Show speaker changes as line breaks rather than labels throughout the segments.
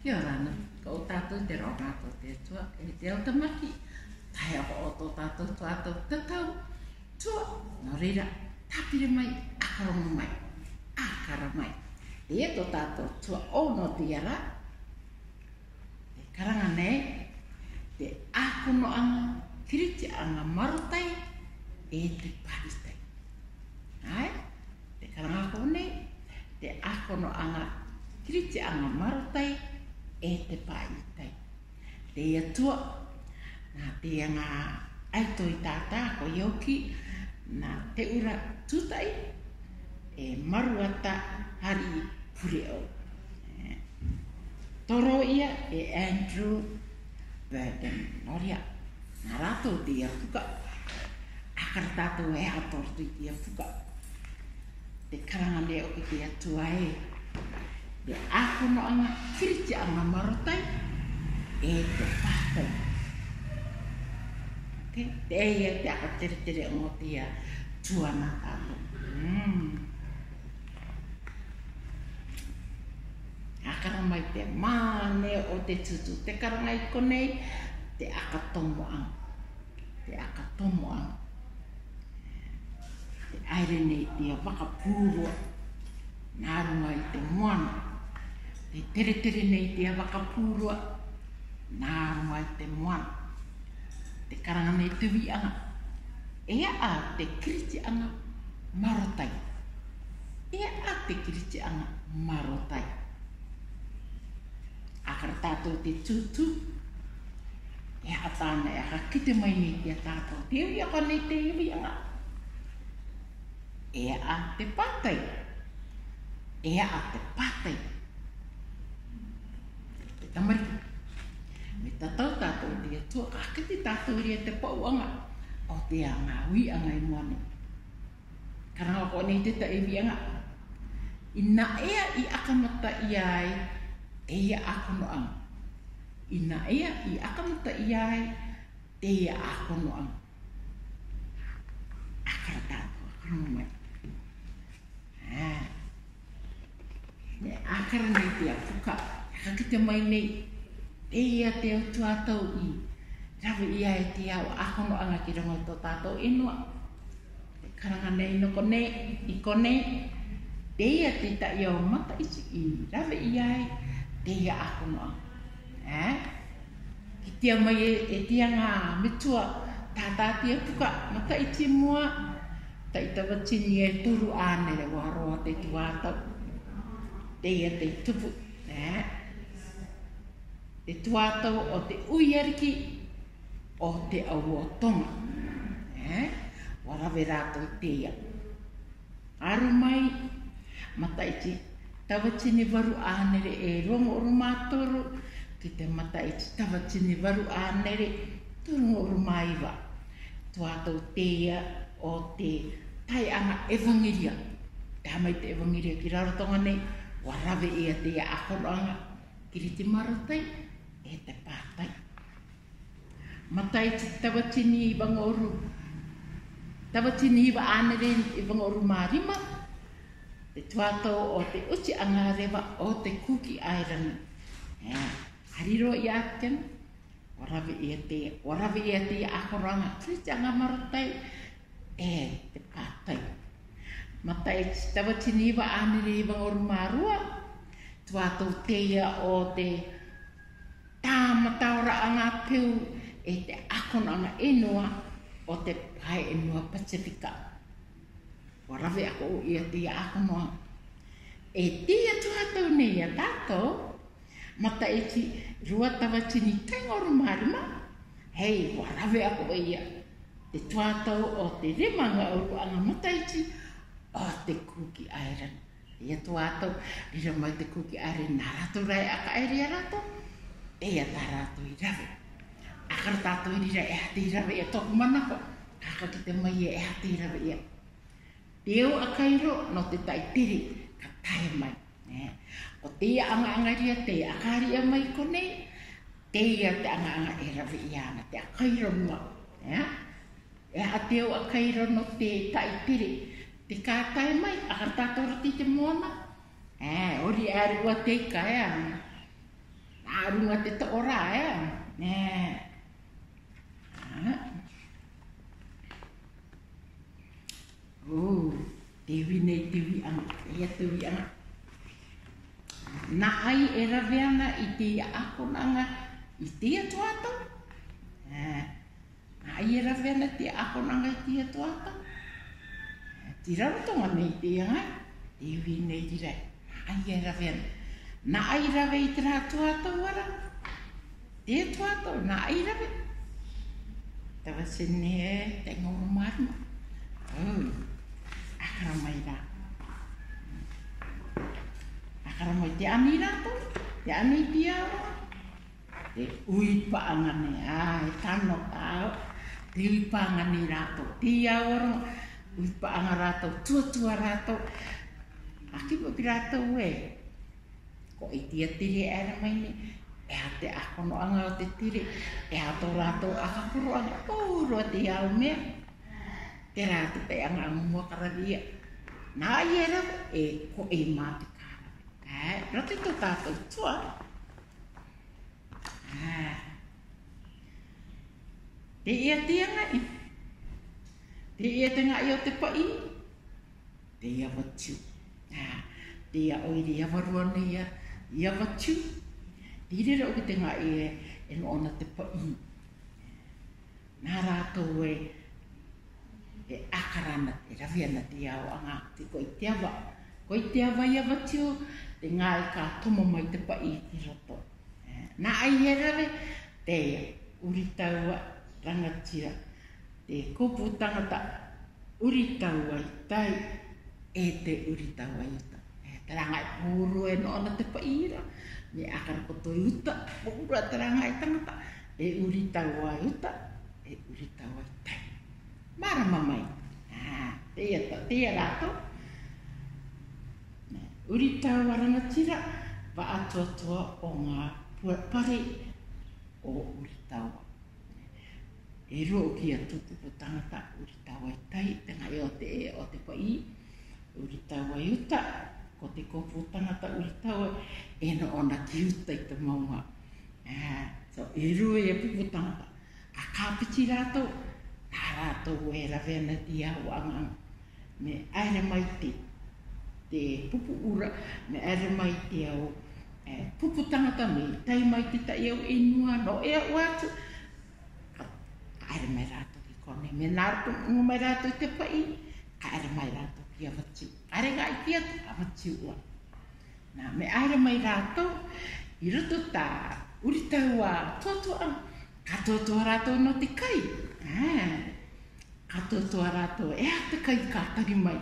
Kia rana, ko tātou te roa rātou te tua, e te au Tai a o tō tātou tō tātou tātou, tua, no reira, tāpire mai, akarongo mai, akara mai. E e tō tātou tua o no te E karanga nei, te ākono anga, kiriti anga marutai, e te paristai. Ai, te karanga nei, te ākono anga, kiriti anga marutai, e te paristai e te pai tei. Te ia tua, nā te ia ngā aito i tātā ko iauki, nā te ura tūtai e maruata hari pureo. Eh, toro ia e Andrew Burden, noria, nā rātou te ia puka, akara tātou e atoro te ia puka. Te karangane o ki te atua e, Be aku no anga firti anga marotai. E te pahai. Te teia te aka tere tere o tia tua matato. Mm. Akara mai te mane o te tutu. Te karangai konei te aka tomo ang. Te aka tomo ang. Te aire nei tia waka pūrua. te moana. Nā runga i te moana te tere tere nei te awaka pūrua, nā rongo ai te moana, te karanga nei te wianga, ea a te kiriti anga marotai. Ea a te kiriti anga marotai. Akara tātou te tūtū, e hatāna e hakite mai nei te tātou te iwi nei te wianga, anga. te pātai. Ea a te pātai. Ea a te pātai tamari. Me ta tau tātou te atua, ka kiti tātou ria te pauanga o te a ngāwi a ngai moana. Karanga ko nei te taewi anga. I nā ea i akamata i ai, te ia akono ang. I nā ea i akamata i ai, te ia no ang. Akara tātou, akono mai. Ah. Ne, akara nei te apuka. Akara Ki te mai nei, e ia te o tuatau i. Rawa ia e te au ahono anga ki rongo tō tātou inua. E e karanga nei no kone, i kone. Te ia te ta ia o mata isi i. Rawa ia e te ia ahono anga. Eh? Ki tia mai e, e tia mitua tātā tia puka mata iti mua. Ta i tawa tini e turu ānere wā roa te tuatau. Te ia te Te ia te tupu te tuatau o te uiariki o te auotonga. Eh? Warawe rātou te ia. Aro mai, mataiti, tawatini waru ānere e rongo oru mātoro, ki te mataiti tawatini varu ānere, turungo oru maiwa. Tuatau te o te tai ana evangiria. Te hamai te evangiria ki rarotonga nei, warawe ia te ia aholanga, kiri e te pātai. Matai te tawatini i wangoru, tawatini i wangoru i wangoru mārima, te tuatau o te uti angarewa o te kuki airangi. E, hariro i atken, warawe i te, warawe i te akoranga, tritanga marutai, e te pātai. Matai te tawatini i wangoru mārua, tuatau teia o te mārima, tā mataura a ngā piu e te ana inua o te pai inua e Pacifica. O rawe ako o ia te akonua. E tia tuatau nei a tātou, mata e ki rua tawa tini tengoro marima, hei, o rawe ako o e ia te tuatau o te remanga o ruanga mata e ki o te kuki airan. Ia tuatau, rira mai te kuki airan, nā rato rai aka airi e a rato e a tarato i rawe. A kara tato i rira e hati i rawe e toku manako, kaka ki te mai e hati e i rawe e. Te o a kairo no te taitiri ka tai mai. O te ia anga anga ria te a kari a mai kone, te ia te anga anga e rawe i ana te a kairo mua. E a te o a kairo no te taitiri te ka tai mai, a kara tato rati te moana. E, ori ari arua te ka e anga arunga te to ora e eh? ne ah. oh te wi nei te wi an ia te wi an na ai era vena i te ako nanga i te to ata na ai era vena te ako nanga i te to ata ti ra to nga nei te ia te wi e eh, e eh, nei dire ai era vena na aira vei e, te rā tō ato E tō ato, na aira vei. Te wasi ne, te ngomu marma. Oh, akara mai rā. Akara mai te ani rā tō, te ani pi awa. Te ui paanga ne, ah, e tano tāo. Te ui paanga ne rā te awa Ui paanga rā tuatua rā Aki pa pi rā tō, ko i tia tiri e ara mai ni e a te akono anga o te tiri e a tō rātou aka kuro anga kōuro a te au mea te rātou te anga mua karadia nā i e rau e ko e mā te kāra rātou tō tātou tua te ia tia ngai te ia te ngai o te pai te ia watiu te ia oiri ia varuanei ia i a watu. Tīrere o ki te ngā e e no ona te pa i. Nā rātou e e akarana e te rawiana te iau a ngā te koi te awa. Koi te awa i a watu o te ngā e kā tomo mai te pa i te roto. E, nā ai he rawe te uri taua rangatira te kupu tangata uri taua i tai e te uri taua i tai teranga e puru e noona te paira, ni akara koto i uta, pura teranga e tangata, e uri taua i uta, e uri taua i tai. Mara mamai, teia te teia rato, uri taua rangatira, va atua toa o ngā pua pare o uri taua. E rua o kia tuku po tangata, uri taua i tai, tenga e o te e o te pai, i, uri taua i uta, ko te kopu tangata uri tau e no ona ki uta i te maunga. so e rua e pupu tangata. A kāpiti rātou, tā rātou e ravena ti au anganga. Me aere mai te, te pupu ura, me aere mai te au e, pupu tangata me tai mai te tai au inua, e no e au atu. Aere mai rātou ki kone, me nātou ngumai rātou te pai, ka aere mai rātou ia vati. Are ngai pia tu a vati ua. Nā me aere mai rātou, i ruto tā uri tau a tōtua, ka tōtua rātou no te kai. Ka tōtua rātou e a te kai ka tagi mai,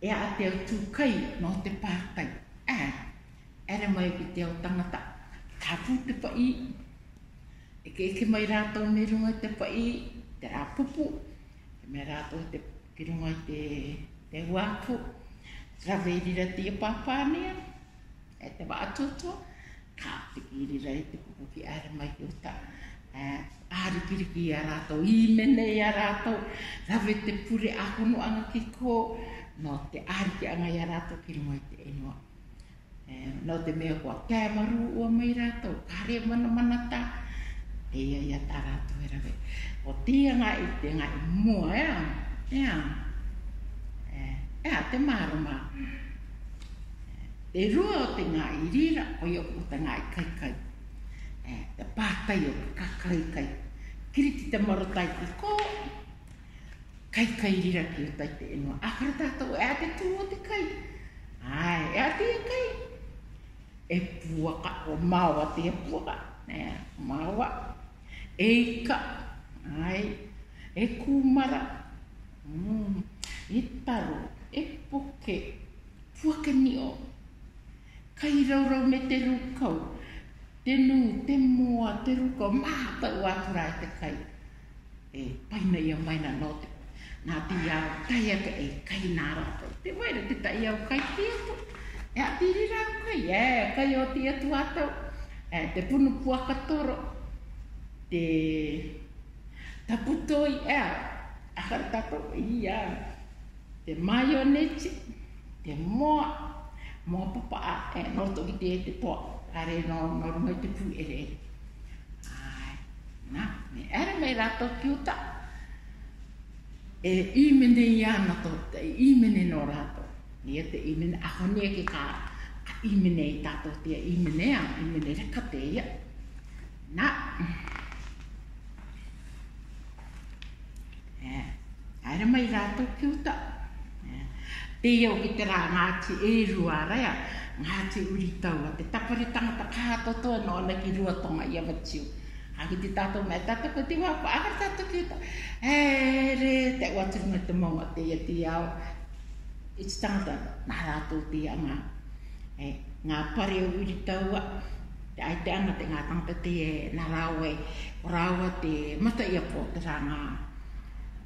e a te au tū kai no te pātai. Ere mai ki te au tangata, ka pū te pai, e ke eke mai rātou me runga te pai, te rāpupu, e me rātou te kirunga te pai, te wāpu, ka wēri ra tia pāpānea, e te wā atoto, ka whikiri ra i te kupu ki ara mai o ta, e, ari piri ki a rātou, i mene i a rātou, rawe te pure ahono anga ki kō, no te ari ki anga i a rātou ki rungo te enoa. E, no te mea kua kai maru ua mai rātou, kare mana mana ta, teia i a tā rātou e rawe. O tia ngā i te ngā i mua, ea, ea e a te maruma. Te rua o te ngā irira, o yoko o te ngā i kaikai. E, te pātai o te kakaikai. Kiri ki te marotai ki kō, kaikai irira ki o tai te enua. Akara tātou, e a te tū o te kai. Ai, e a te e kai. E puaka, o māua te e puaka. E, māua. E ika. Ai, e kūmara. Mm. E taro. kai rau me te rukau, te nū, te mua, te rukau, maha tau atura e te kai. E, paina ia maina nō te, nā te iau tai aka e kai nā rātou. Te waira te tai iau kai te atu, e a tiri rau kai, e, kai o te atu atau. E, te punu puaka toro, te taputoi, e, akar tato, ia, te mayonete, te moa, mō papa a e noto e i te te po a re no norma i te pu e re. Ai, nā, me ere me rato ki uta. E imene i ana tō, e e i imene no I Nia te imene, a e ki ka a imene i tato te a imene a imene re ka te ia. Nā, ere me rato ki uta pia o ki te rā ngāti e rua rea, ngāti uri tau a te tapari tangata kāta no ana ki rua tonga i avatiu. A ki te tātou mea tata ko te wāpa, a kar tātou ki uta, he re, te watiru me te mōma te ia te iau, i te tangata, nā rātou te ia ngā, e, ngā pare o uri tau a, te ai te ana te ngā tangata te e, nā rāwe, rāwa te mata ia pō, te rā ngā,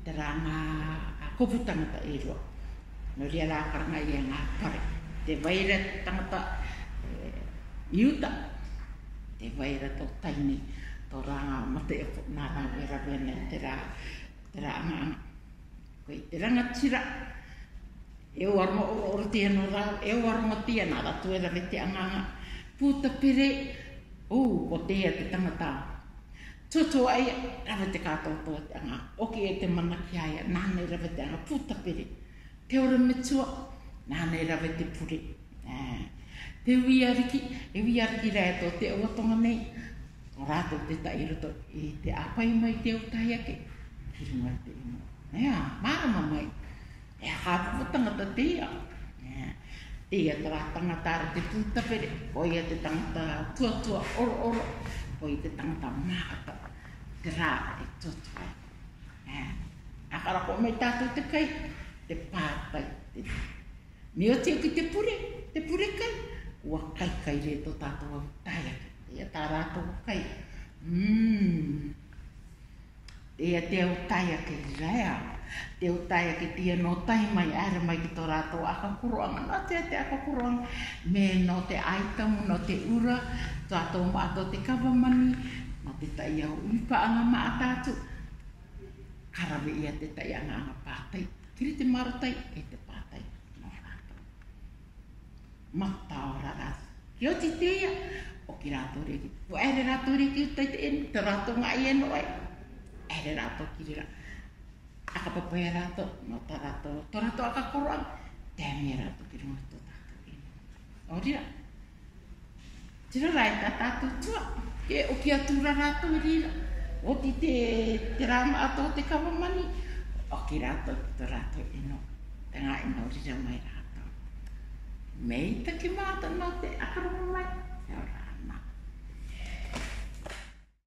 te rā ngā, kōputangata e rua no ria la karna ia nga pare te vaira tangata eh, iuta te vaira to taini to ra mate e po na ra vera vena te ra te ra anga anga koi te ranga tira e o arma o oro tiena ra e o arma tiena ra tu e da te anga anga puta pere o o tea e te tangata Tōtō ai, rawa te kātou tō e te anga, oki e te mana ki aia, nāne rawa anga, puta piri te ora mitua, nā nei rawe te pure. Te ui ariki, e ui ariki rea tō te awatonga mei, o rātō te tai roto i te apai mai te o tai ake, ki runga te ino. Ea, mārama mai, e hāpua tangata te ia. Te ia tā tangata ara te pūtapere, o ia te tangata tuatua oro oro, o ia te tangata mākata, te rā e tuatua. Ea, akara ko mei tātou te kai, te pātai. Te... Me o te ki te pure, te pure kai, ua kai kai re to tātou au tai atu, ea tā rātou o kai. Mmm, ea te au tai ake rai au, te au tai ake te anō tai mai, ara mai ki tō rātou aka kuroanga, nā te ate aka kuroanga, me nō te aitamu, nō te ura, tātou mātou te kawamani, nō te tai au ipa anga mātātu, karawe ia te tai anga anga pātai. Tiri te marutai e te pātai. Matao rarat. Ki o te tea, o ki rato reki. O ere rato reki utai te enu, te rato ngā i enu ai. Ere rato ki rira. Aka papo e no ta rato. To rato aka koroang, te ame rato ki rungu to tato enu. O rira. Tira rai e ka tato tua. Ke o ki atura rato rira. O ti te, te rama te kawamani. te kawamani o ki rato ki tō rato ino. Te ngā ino rira mai rato. Me te ki mātana te aharo mai. Te o